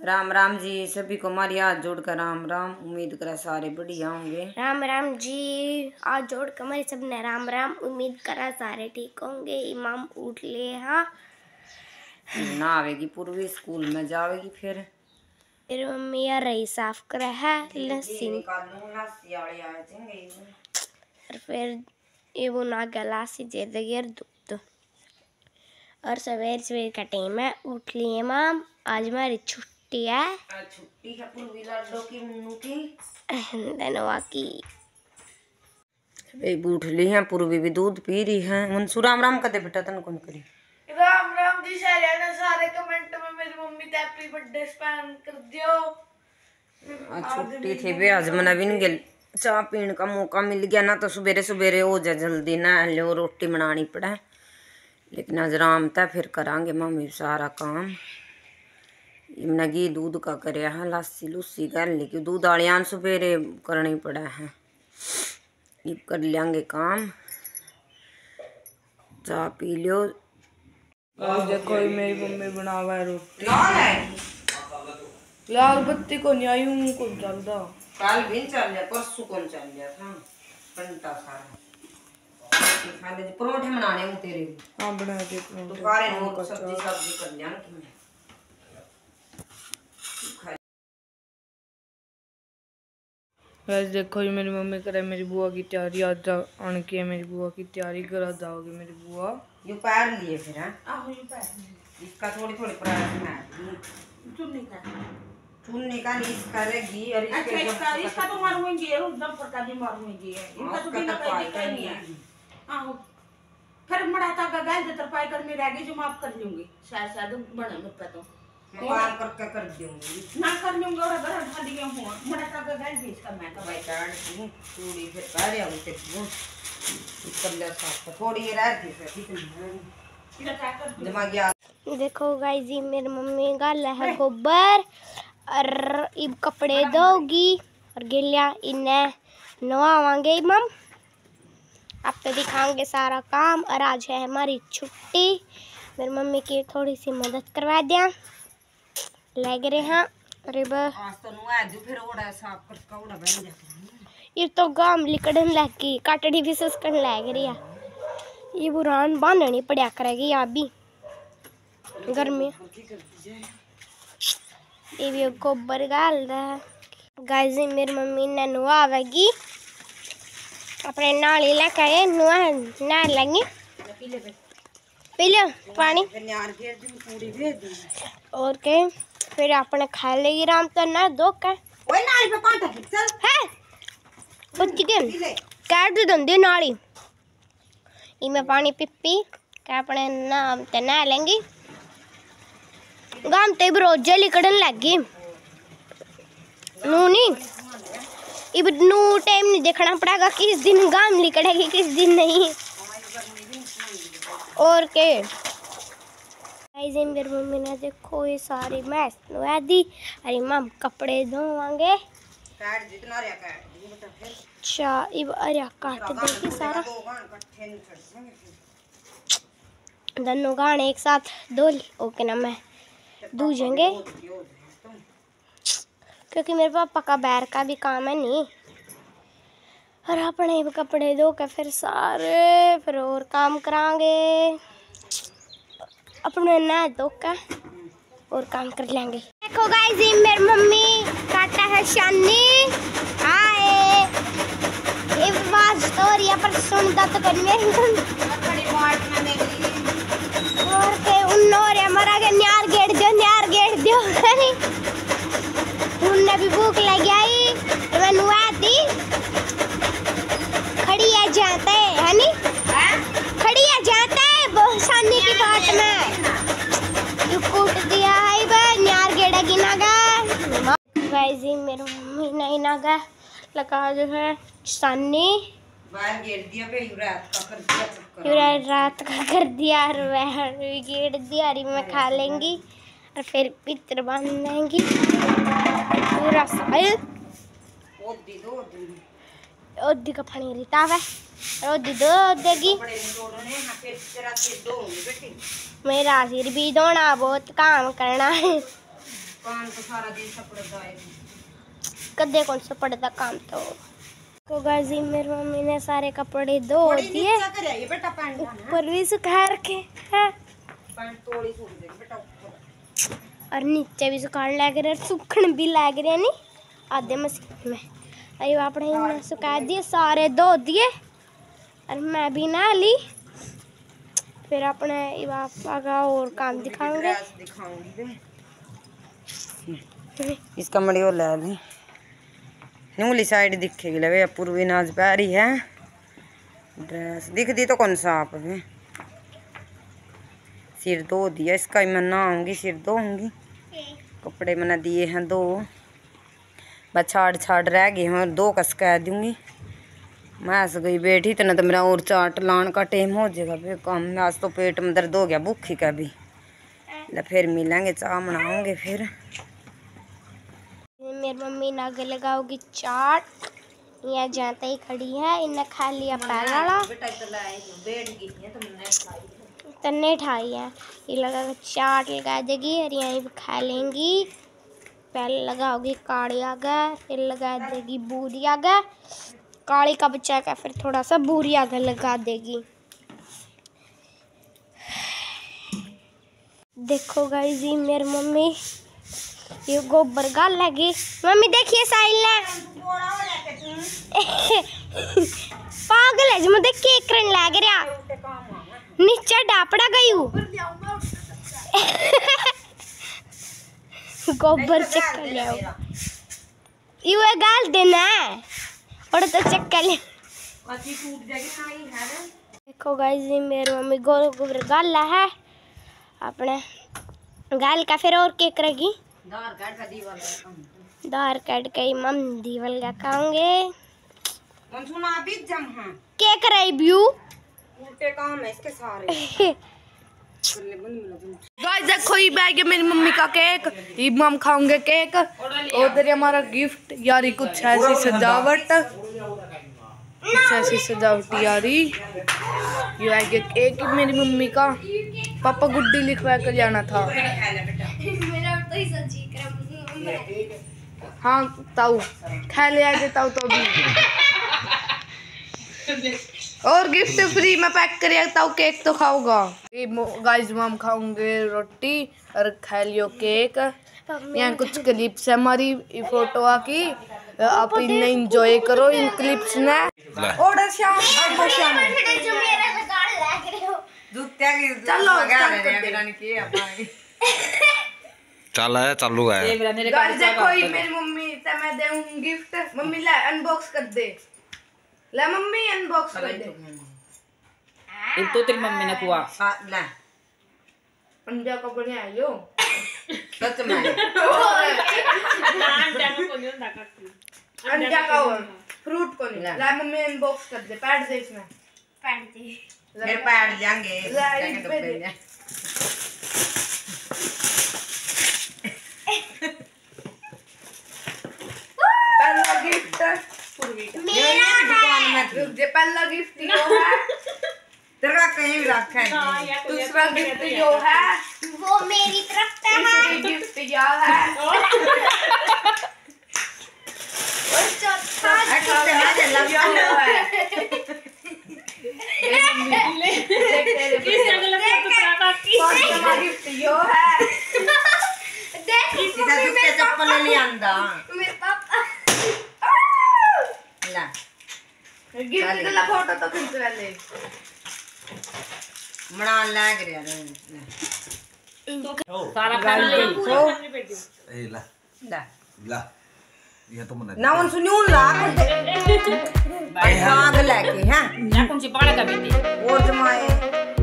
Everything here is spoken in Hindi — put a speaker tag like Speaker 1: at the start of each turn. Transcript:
Speaker 1: राम राम जी सभी को हमारी हाथ जोड़कर राम राम। उम्मीद करा सारे बढ़िया होंगे।
Speaker 2: राम राम जी आज जोड़ कमर सबने राम राम। उम्मीद करा सारे ठीक होंगे। इमाम उठ ले हाँ।
Speaker 1: ना आवेगी पूर्वी स्कूल में जावेगी फिर।
Speaker 2: फिर मम्मी यार रही साफ़ करा है लस्सी और फिर ये वो ना गला सी दे देगी दूध और सवेर सवेर का टाइम है। उठ लिए माम। आज हमारी छुट्टी है।
Speaker 1: छुट्टी है पूर्वी लाडो की मुन्नू की।
Speaker 2: धनवा की
Speaker 1: बूठ ली है। पूर्वी भी दूध पी रही है। मनसू राम राम कदे बेटा तन कौन करी?
Speaker 3: राम राम जी सारे ने सारे कमेंट में मेरी मम्मी ते हैप्पी बर्थडे स्पैम कर दियो।
Speaker 1: आज छुट्टी थी वे आज मना भी नहीं गल चाह पीने का मौका मिल गया ना तो सवेरे सवेरे हो जा जल्दी ना लो रोटी बनानी पड़े। लेकिन आज राम था फिर करांगे मम्मी सारा काम। इमना घी दूध का करे है लस्सी लुस्सी कर ली कि दूध आलियान सवेरे करनी पड़ा है। ये कर लेंगे काम। चाह पी लियो।
Speaker 3: देखो मेरी मम्मी बनावा है रोटी। यार बत्ती को नहीं आई हूँ कौन चलता
Speaker 1: कल भी चल गया परसों कौन चल गया था। घंटा सारा। जी परोठे बनाने हूँ तेरे।
Speaker 3: हाँ बना के
Speaker 1: तो सारे नोट सब्ज़ी सब्ज़ी कर लिया ना
Speaker 3: वैसे देखो ये मेरी मम्मी करे मेरी बुआ की तैयारी आज आने की है मेरी बुआ की तैयारी करा जाओगे मेरी बुआ।
Speaker 1: ये पैर लिए फिर हैं? इसका थोड़ी थोड़ी प्राइस में चुन्नी का। लीस करेगी और इसके जो
Speaker 4: इसका इसका तो मारूँगी ये एकदम प्रकार की मारूँगी इनका तो बिना
Speaker 1: उसका
Speaker 4: कहीं नहीं है। माफ़ कर लूँगी। शायद शायद मुझ पे तो।
Speaker 1: मैं काम करके कर दूँगी
Speaker 4: ना कर लूँगी और अगर हटा दिया हूँ मड़ाता का गाल भी इसका मैं तो
Speaker 1: भाई काट दूँ थोड़ी फिर कर साफ़ थोड़ी कितनी
Speaker 4: कर
Speaker 1: गया
Speaker 2: देखो गाइस जी मेरी मम्मी गाल है गोबर। और इब कपड़े धोगी। और गिलिया इन्हें नवावांगे इमाम आपको दिखाएँगे सारा काम। और आज है हमारी छुट्टी। मेरी मम्मी की थोड़ी सी मदद करवा दिया लग रहे हैं। अरे बा।
Speaker 1: तो नुआ
Speaker 2: ये तो गाम लिकड़न लगी काटड़ी भी सस्कन लग रही है। ये बुरान बांधनी पड़ा करेगी यहाँ भी। गर्मी। ये भी गोबर गाल रहा है। गाइस जी मेरी मम्मी ने नुआवेगी अपने नाली लेके आए नुआ नहा लेंगे। पी लो पानी। और के फिर अपने खा लेगी राम तो ना दो का। है? कुछ के काट दे दंदी नाली? इमे पानी पिप्पी के अपने नाम ते नहा लेंगी। गाम ते रोज़े लिकड़न लगी। नू? नहीं इब नू टाइम नहीं देखना पड़ेगा किस दिन गाम लिकड़ेगी किस दिन नहीं। और के? गाइस ये मम्मी ने देखो ये सारी मैस नुआ दी अरे मम कपड़े धोवांगे।
Speaker 1: फिर
Speaker 2: अच्छा इब अरे काट देगी सारा।
Speaker 1: दो गान इकट्ठे नहीं कर देंगे फिर
Speaker 2: दोनों गाने एक साथ दो ओके ना मैं। दूजेंगे क्योंकि मेरे पापा का बैर का भी काम है नहीं। और अपने कपड़े धो के फिर सारे फिर और काम करांगे। अपने नहा धो के और काम कर लेंगे। देखो गाइस ये मेरी मम्मी काटा है शानी आए। ये बात स्टोरी पर सुनता तो कर मेरी और के उन्नोर हमारा के न्यार गेट दो न्यार गेट दो करी उन्ने भी भूख लगी आई तो मैं नुआ दी खड़ी है जाता है है नी खड़ी है जाता है बहुत सानी की बात में यू कूट दिया है बे न्यार गेड़ा की नागा ये मेरी मम्मी नहीं नागा लगा जो है सानी।
Speaker 1: बाहर घेर दिया रात का कर दिया
Speaker 2: रात का कर दिया और वह गेट दिया और में खा लेंगी और फिर पित्र बाँध लेंगी। पूरा साल। ओदी का पानी रिता है रोटी दो देगी। मेरा सिर भी धोना बहुत काम करना है।
Speaker 1: काम तो सारा दिन
Speaker 2: कदे कौन सा पड़ता काम तो? तो गाजी मेरी मम्मी ने सारे कपड़े धो दिए। ऊपर भी सुखा रखे हैं। और नीचे भी सुखाने लग रहे सूखन भी लग रहे नहीं। आधे मशीन में। अरे आपने इन्हें सुखा दिए सारे धो दिए। और मैं भी ना ली। फिर अपने ये पापा का और काम दिखाऊँगे।
Speaker 1: इसका मड़ी वो ले ली। नूली साइड दिखेगी लगे पूर्वी नाच पा रही है। ड्रेस दिखती तो कौन सा आप में सिर धो दिया, इसका मैं नहाऊँगी, सिर धोऊँगी। कपड़े मैंने दिए हैं दो। बस छाड़ छाड़ रह गए हैं, दो कस कह दूँगी। मैं हंस गई बैठी तो ना तो मेरा और चाट लान का टाइम हो जाएगा। फिर काम आज तो पेट में दर्द हो गया, भूखी का भी। फिर मिलेंगे, चाह बनाऊँगे फिर।
Speaker 2: मेरी मम्मी ने आगे लगाओगी चाट। यहाँ जाते ही खड़ी है इन्हें खा लिया पहला तन्ने ठाई है। ये लगा चाट लगा देगी और यहीं खा लेंगी। पहले लगाओगी काड़ी आगे फिर लगा देगी बूरी आगे। काली का बच्चा का फिर थोड़ा सा बूरी आगे लगा देगी। देखो गाइस जी मेरी मम्मी ये गोबर गाल लगी। मम्मी देखिए साइल पागल है जो, मुझे केक करने लग रहा। नीचे डापड़ा गई गोबर चक्कर ले ये गाल देना और तो चक्कर ले। देखो गाइस ये मेरी मम्मी गोबर गाल है। अपने गाल का फिर और केक रहेगी दार काट के मम दीवल का खाओगे
Speaker 1: सुना अभी जम हाँ।
Speaker 2: केक रही व्यू
Speaker 1: उल्टे काम है इसके सारे।
Speaker 3: गाइस देखो ये बैग है मेरी मम्मी का केक ये हम खाओगे केक उधर हमारा गिफ्ट यार कुछ ऐसी सजावट। कुछ ऐसी सजावट यारी। ये है केक मेरी मम्मी का। पापा गुड्डी लिखवा कर जाना था। हाँ। ताऊ। खा ले आगे ताऊ तो भी और गिफ्ट फ्री में पैक करिए ताऊ केक तो खाऊँगा। गाइस हम खाऊँगे रोटी और खा लियो केक यहाँ कुछ क्लिप्स है हमारी फ़ोटो की आप इन्हें इंजॉय करो इन क्लिप्स ने ऑर्डर शाम ऑर्डर शाम चलो
Speaker 5: चल है चालू है।
Speaker 3: गाइस देखो ये मेरी मम्मी से मैं दूँ गिफ्ट मम्मी ला अनबॉक्स कर दे। ला मम्मी अनबॉक्स कर दे।
Speaker 4: इतो तो तेरी मम्मी ने कुआ
Speaker 1: ला।
Speaker 3: पंजा को बने आयो
Speaker 1: सच में।
Speaker 3: अंडा का फ्रूट को नहीं। ला। मम्मी अनबॉक्स कर दे। पैड दे इसमें
Speaker 1: पैड दे मेरे पैड जाएँगे
Speaker 3: ला इस
Speaker 1: दुकान में
Speaker 3: रुक जा पहला गिफ्ट यो है।
Speaker 1: तेरे कहीं भी रखा है
Speaker 3: दूसरा गिफ्ट यो है।
Speaker 2: वो मेरी तरफ़ से है।
Speaker 3: गिफ्ट यो है।
Speaker 2: और चौथा
Speaker 1: कुत्ते ना जला
Speaker 3: यो है। गिफ्ट यो है।
Speaker 2: देख
Speaker 1: सीधा जुत्ते चप्पल ले आंदा
Speaker 2: मेरे पापा
Speaker 1: ला
Speaker 3: गिफ्ट फ़ोटो तो खींच ले।
Speaker 1: मना लग रहा है
Speaker 4: सारा कर ले।
Speaker 5: ए ला।
Speaker 1: ला।
Speaker 5: ला। ये तो मना
Speaker 1: ना उन सुनियो ला भाग लेके हैं?
Speaker 4: ना कौन सी पाड़ा का बेटी?
Speaker 1: और जमाए।